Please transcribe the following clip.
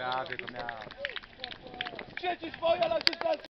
Prawie go miał. Trzeci swoja na 16